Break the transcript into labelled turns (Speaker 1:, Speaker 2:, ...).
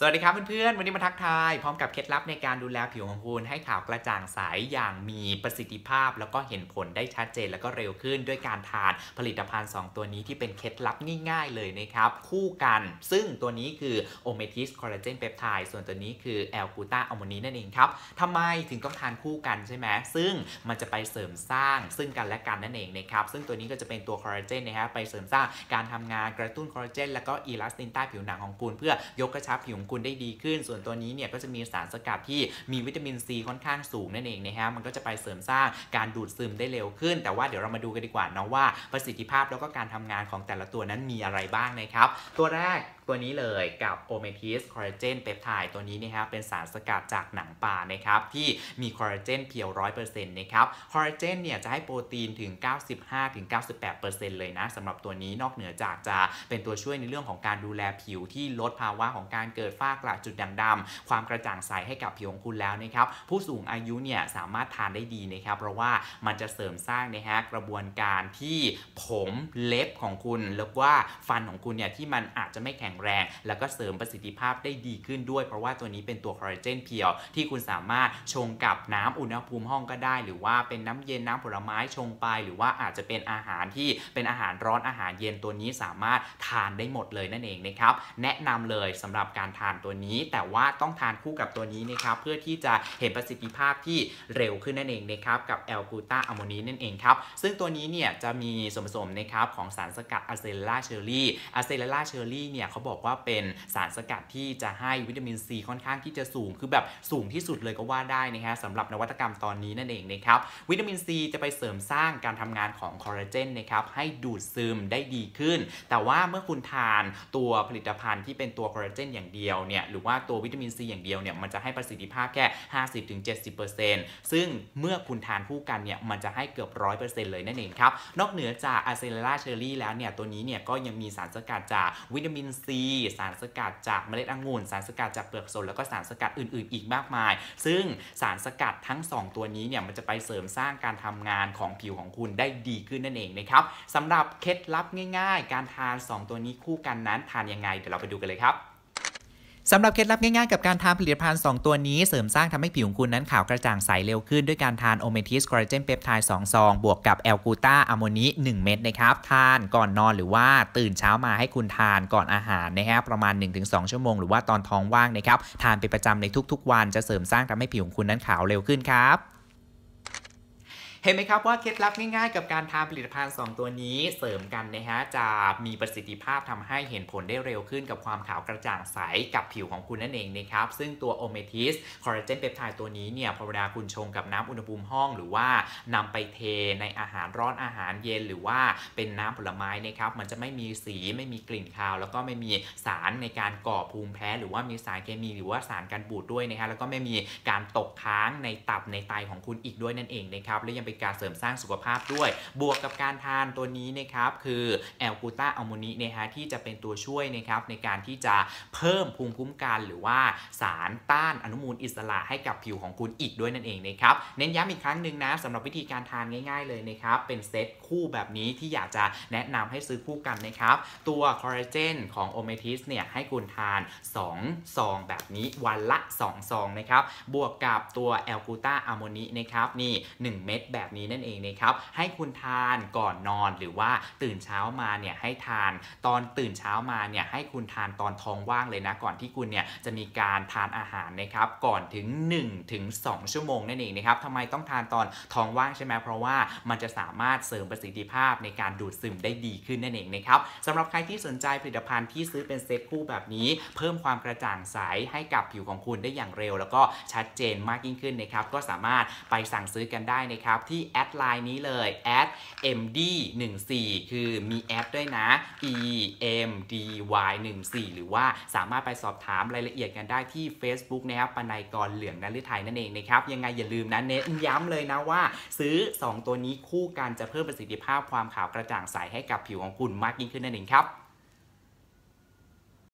Speaker 1: สวัสดีครับเพื่อนๆ วันนี้มาทักทายพร้อมกับเคล็ดลับในการดูแลผิวของคุณให้ขาวกระจ่างใสอย่างมีประสิทธิภาพ แล้วก็เห็นผลได้ชัดเจนแล้วก็เร็วขึ้นด้วยการทานผลิตภัณฑ์ 2 ตัวนี้ที่เป็นเคล็ดลับง่ายๆเลยนะครับคู่กัน ซึ่งตัวนี้คือโอเมทิสคอลลาเจนเปปไทด์ส่วนตัวนี้คือแอลกูตาอะโมนีนั่นเองครับทำไมถึงต้องทานคู่กันใช่ไหมซึ่งมันจะไปเสริมสร้างซึ่งกันและกันนั่นเองนะครับซึ่งตัวนี้ก็จะเป็นตัวคอลลาเจนนะฮะไปเสริมสร้างการทำงานกระตุ้นคอลลาเจนแล้วก็อีลาสตินใต้ผิวหนังของคุณเพื่อยกกระชับผิวคุณได้ดีขึ้น ส่วนตัวนี้เนี่ยก็จะมีสารสกัดที่มีวิตามินซีค่อนข้างสูงนั่นเองนะฮะมันก็จะไปเสริมสร้างการดูดซึมได้เร็วขึ้น แต่ว่าเดี๋ยวเรามาดูกันดีกว่าเนาะว่าประสิทธิภาพแล้วก็การทำงานของแต่ละตัวนั้นมีอะไรบ้างนะครับ ตัวแรก ตัวนี้เลยกับโอเมทิสคอลลาเจนเปปไทด์ตัวนี้นะครับเป็นสารสกัดจากหนังปลานะครับที่มีคอลลาเจน pure ร้อยเปอร์เซ็นต์นะครับคอลลาเจนเนี่ยจะให้โปรตีนถึง 95-98%เลยนะสำหรับตัวนี้นอกเหนือจากจะเป็นตัวช่วยในเรื่องของการดูแลผิวที่ลดภาวะของการเกิดฝ้ากระจุดด่างดำความกระจ่างใสให้กับผิวของคุณแล้วนะครับผู้สูงอายุเนี่ยสามารถทานได้ดีนะครับเพราะว่ามันจะเสริมสร้างนะฮะกระบวนการที่ผมเล็บของคุณแล้วว่าฟันของคุณเนี่ยที่มันอาจจะไม่แข็งแรง แล้วก็เสริมประสิทธิภาพได้ดีขึ้นด้วย เพราะว่าตัวนี้เป็นตัวคอลลาเจนเพียว ที่คุณสามารถชงกับน้ำอุณหภูมิห้องก็ได้ หรือว่าเป็นน้ำเย็นน้ำผลไม้ชงไป หรือว่าอาจจะเป็นอาหารที่เป็นอาหารร้อนอาหารเย็นตัวนี้สามารถทานได้หมดเลยนั่นเองนะครับ แนะนำเลยสำหรับการทานตัวนี้ แต่ว่าต้องทานคู่กับตัวนี้นะครับเพื่อที่จะเห็นประสิทธิภาพที่เร็วขึ้นนั่นเองนะครับกับแอลกูตาอะโมนีนั่นเองครับซึ่งตัวนี้เนี่ยจะมีส่วนผสมนะครับของสารสกัดอะเซลลาเชอรี่อะเซลลาเชอรี่เนี่ยเขาบอกว่าเป็นสารสกัดที่จะให้วิตามินซีค่อนข้างที่จะสูง คือแบบสูงที่สุดเลยก็ว่าได้นะฮะสำหรับนวัตกรรมตอนนี้นั่นเองนะครับวิตามินซีจะไปเสริมสร้างการทำงานของคอลลาเจนนะครับให้ดูดซึมได้ดีขึ้น แต่ว่าเมื่อคุณทานตัวผลิตภัณฑ์ที่เป็นตัวคอลลาเจนอย่างเดียวเนี่ยหรือว่าตัววิตามินซีอย่างเดียวเนี่ยมันจะให้ประสิทธิภาพแค่ 50-70%ซึ่งเมื่อคุณทานคู่กันเนี่ยมันจะให้เกือบ 100%เลยนั่นเองครับนอกเหนือจากอะเซลลาเชอรี่แล้วเนี่ยตัวนี้เนี่ยก็ยังมีสารสกัดจากวิตามินซีสารสกัดจากเมล็ดองุ่น สารสกัดจากเปลือกสนแล้วก็สารสกัดอื่นๆ อีกมากมาย ซึ่งสารสกัดทั้ง 2 ตัวนี้เนี่ยมันจะไปเสริมสร้างการทำงานของผิวของคุณได้ดีขึ้นนั่นเองนะครับสำหรับเคล็ดลับง่าย ๆ การทาน 2 ตัวนี้คู่กันนั้นทานยังไงเดี๋ยวเราไปดูกันเลยครับ สำหรับเคล็ดลับง่ายๆกับการทานผลิตภัณฑ์ 2 ตัวนี้เสริมสร้างทำให้ผิวของคุณนั้นขาวกระจ่างใสเร็วขึ้นด้วยการทานโอเมทิสคอลลาเจนเปปไทด์2ซอง บวกกับแอลกูตาอะโมนี1เม็ดนะครับ ทานก่อนนอนหรือว่าตื่นเช้ามาให้คุณทานก่อนอาหารนะฮะประมาณ 1-2 ชั่วโมงหรือว่าตอนท้องว่างนะครับ ทานเป็นประจำในทุกๆ วันจะเสริมสร้างทำให้ผิวของคุณนั้นขาวเร็วขึ้นครับ เห็นไหมครับว่าเคล็ดลับง่ายๆ กับการทานผลิตภัณฑ์ 2 ตัวนี้เสริมกันนะฮะจะมีประสิทธิภาพทำให้เห็นผลได้เร็วขึ้นกับความขาวกระจ่างใสกับผิวของคุณนั่นเองนะครับซึ่งตัวโอเมทิสคอลลาเจนเปปไทด์ตัวนี้เนี่ยพอเวลาคุณชงกับน้ำอุณหภูมิห้องหรือว่านำไปเทในอาหารร้อนอาหารเย็นหรือว่าเป็นน้ำผลไม้นะครับมันจะไม่มีสีไม่มีกลิ่นคาว แล้วก็ไม่มีสารในการก่อภูมิแพ้ หรือว่ามีสารเคมีหรือว่าสารกันบูดด้วยนะฮะแล้วก็ไม่มีการตกค้างในตับในไตของคุณอีกด้วยนั่นเองนะครับและยังเป็นการเสริมสร้างสุขภาพด้วย บวกกับการทานตัวนี้นะครับคือแอลกูตาอัลโมนีนะฮะที่จะเป็นตัวช่วยนะครับในการที่จะเพิ่มภูมิคุ้มกันหรือว่าสารต้านอนุมูลอิสระให้กับผิวของคุณอีกด้วยนั่นเองนะครับเน้นย้ำอีกครั้งหนึ่งนะสำหรับวิธีการทานง่าย ๆเลยนะครับเป็นเซตคู่แบบนี้ที่อยากจะแนะนำให้ซื้อคู่กันนะครับตัวคอลลาเจนของโอเมทิสเนี่ยให้คุณทาน 2 ซองแบบนี้วันละ 2 ซองนะครับบวกกับตัวแอลกูตาอะโมนีนะครับนี่ 1 เม็ดแบบแบบนี้นั่นเองนะครับ ให้คุณทานก่อนนอนหรือว่าตื่นเช้ามาเนี่ยให้ทาน ตอนตื่นเช้ามาเนี่ยให้คุณทานตอนท้องว่างเลยนะ ก่อนที่คุณเนี่ยจะมีการทานอาหารนะครับก่อนถึง1ถึง2ชั่วโมงนั่นเองนะครับทำไมต้องทานตอนท้องว่างใช่ไหมเพราะว่ามันจะสามารถเสริมประสิทธิภาพในการดูดซึมได้ดีขึ้นนั่นเองนะครับสำหรับใครที่สนใจผลิตภัณฑ์ที่ซื้อเป็นเซตคู่แบบนี้ เพิ่มความกระจ่างใสให้กับผิวของคุณได้อย่างเร็ว แล้วก็ชัดเจนมากยิ่งขึ้นนะครับก็สามารถไปสั่งซื้อกันได้นะครับที่แอดไลน์นี้เลย at md 1 4 คือมีแอดด้วยนะ e m d y 1 4 หรือว่าสามารถไปสอบถามรายละเอียดกันได้ที่ Facebook นะครับปนายกรเหลืองนัฤทัยนั่นเองนะครับ ยังไงอย่าลืมนะเน้นย้ำเลยนะว่า ซื้อ 2 ตัวนี้คู่กันจะเพิ่มประสิทธิภาพความขาวกระจ่างใสให้กับผิวของคุณมากยิ่งขึ้นนั่นเองครับ